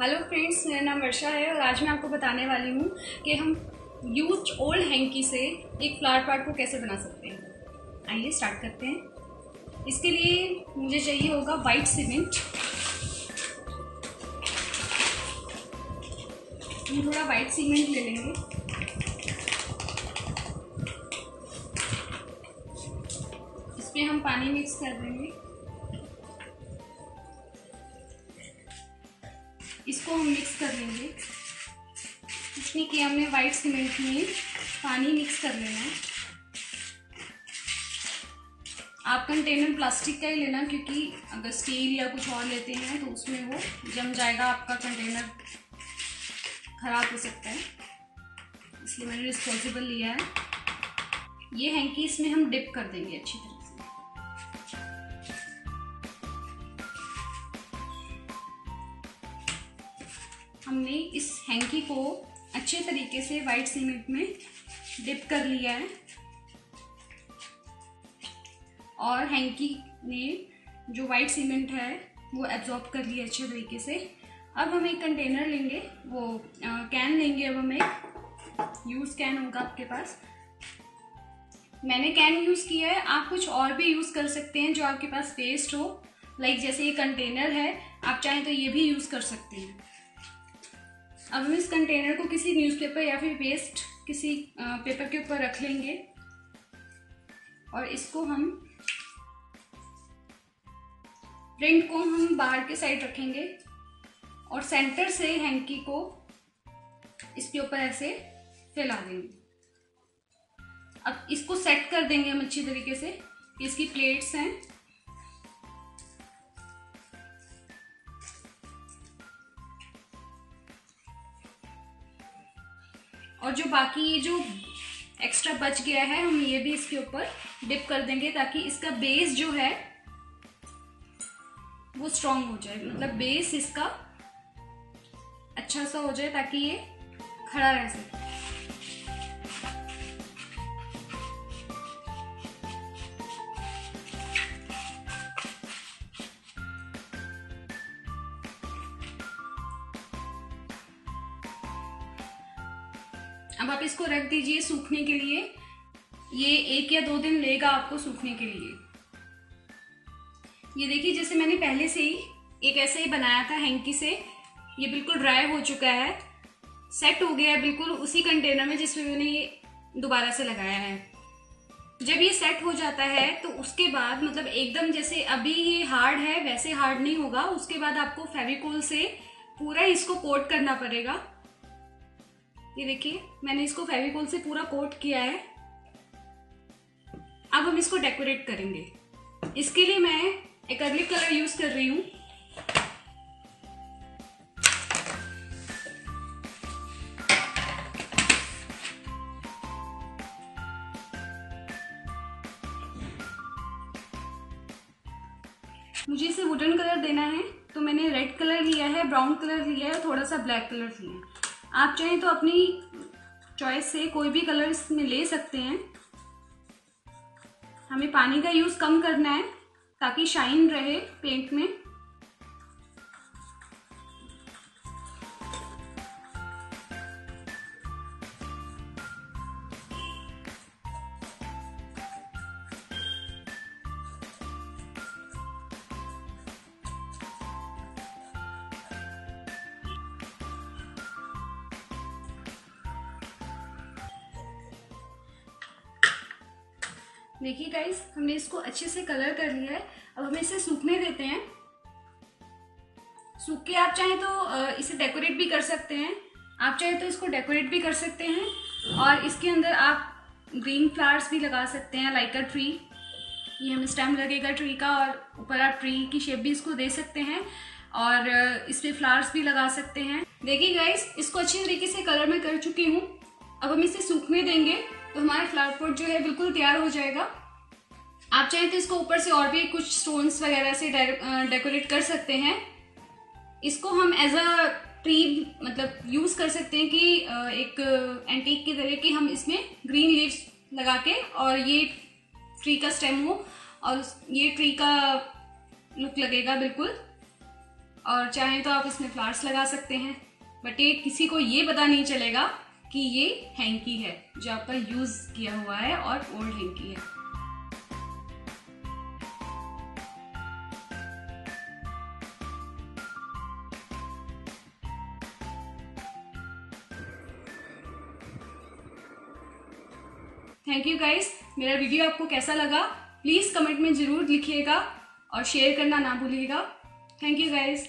Hello friends मेरा नाम वर्षा है और आज मैं आपको बताने वाली हूँ कि हम यूज़ ओल्ड हैंकी से एक फ्लावर पार्ट को कैसे बना सकते हैं। आइए स्टार्ट करते हैं। इसके लिए मुझे चाहिए होगा वाइट सीमेंट हम थोड़ा वाइट सीमेंट ले लेंगे। इसमें हम पानी मिक्स कर देंगे। इसको हम मिक्स कर लेंगे। इसमें कि हमने वाइट सीमेंट में पानी मिक्स कर लेना है। आप कंटेनर प्लास्टिक का ही लेना क्योंकि अगर स्टील या कुछ और लेते हैं तो उसमें वो जम जाएगा, आपका कंटेनर ख़राब हो सकता है। इसलिए मैंने रिस्पॉन्सिबल लिया है। ये हैंकी इसमें हम डिप कर देंगे अच्छी तरह। हमने इस हैंकी को अच्छे तरीके से वाइट सीमेंट में डिप कर लिया है। और हैंकी ने जो वाइट सीमेंट है वो एब्जॉर्ब कर लिया अच्छे तरीके से। अब हम एक कंटेनर लेंगे वो आ, कैन लेंगे अब हम यूज़ कैन होगा आपके पास। मैंने कैन यूज़ किया है आप कुछ और भी यूज़ कर सकते हैं जो आपके पास वेस्ट हो। लाइक जैसे ये कंटेनर है आप चाहें तो ये भी यूज़ कर सकते हैं। अब हम इस कंटेनर को किसी न्यूज़पेपर या फिर वेस्ट किसी पेपर के ऊपर रख लेंगे। और इसको हम प्रिंट को हम बाहर के साइड रखेंगे और सेंटर से हैंकी को इसके ऊपर ऐसे फैला देंगे। अब इसको सेट कर देंगे हम अच्छी तरीके से। इसकी प्लेट्स हैं। और जो बाकी ये जो एक्स्ट्रा बच गया है, हम ये भी इसके ऊपर डिप कर देंगे ताकि इसका बेस जो है, वो स्ट्रांग हो जाए। मतलब बेस इसका अच्छा सा हो जाए ताकि ये खड़ा रह सके। अब आप इसको रख दीजिए सूखने के लिए। ये एक या दो दिन लेगा आपको सूखने के लिए। ये देखिए, जैसे मैंने पहले से ही एक ऐसे ही बनाया था हैंकी से, ये बिल्कुल ड्राई हो चुका है। सेट हो गया है बिल्कुल उसी कंटेनर में जिसमें मैंने ये दोबारा से लगाया है। जब ये सेट हो जाता है तो उसके बाद मतलब एकदम जैसे अभी ये हार्ड है, वैसे हार्ड नहीं होगा। उसके बाद आपको फेविकोल से पूरा इसको कोट करना पड़ेगा। ये देखिए, मैंने इसको फेविकोल से पूरा कोट किया है। अब हम इसको डेकोरेट करेंगे। इसके लिए मैं एक अर्लिक कलर यूज़ कर रही हूँ। मुझे इसे वुडन कलर देना है तो मैंने रेड कलर लिया है ब्राउन कलर लिया है और थोड़ा सा ब्लैक कलर लिया है। आप चाहें तो अपनी चॉइस से कोई भी कलर इसमें ले सकते हैं। हमें पानी का यूज़ कम करना है, ताकि शाइन रहे पेंट में। देखिए गाइस हमने इसको अच्छे से कलर कर लिया है। अब हम इसे सूखने देते हैं। सूख के आप चाहें तो इसे डेकोरेट भी कर सकते हैं। आप चाहें तो इसको डेकोरेट भी कर सकते हैं। और इसके अंदर आप ग्रीन फ्लावर्स भी लगा सकते हैं लाइक अ ट्री ये हमें स्टेम लगेगा ट्री का और ऊपर आप ट्री की शेप भी इसको दे सकते हैं। और इस पर फ्लावर्स भी लगा सकते हैं। देखिए गाइस इसको अच्छी तरीके से कलर में कर चुकी हूँ। अब हम इसे सूखने देंगे तो हमारा फ्लावर पॉट जो है बिल्कुल तैयार हो जाएगा। आप चाहें तो इसको ऊपर से और भी कुछ स्टोन्स वगैरह से डेकोरेट कर सकते हैं। इसको हम एज अ ट्री मतलब यूज़ कर सकते हैं कि एक एंटीक की तरह कि हम इसमें ग्रीन लीव्स लगा के और ये ट्री का स्टेम हो और ये ट्री का लुक लगेगा बिल्कुल। और चाहे तो आप इसमें फ्लावर्स लगा सकते हैं। बट ये किसी को ये पता नहीं चलेगा कि ये हैंकी है, जो आपका यूज़ किया हुआ है और ओल्ड हैंकी है। थैंक यू गाइस मेरा वीडियो आपको कैसा लगा? प्लीज़ कमेंट में ज़रूर लिखिएगा और शेयर करना ना भूलिएगा. Thank you guys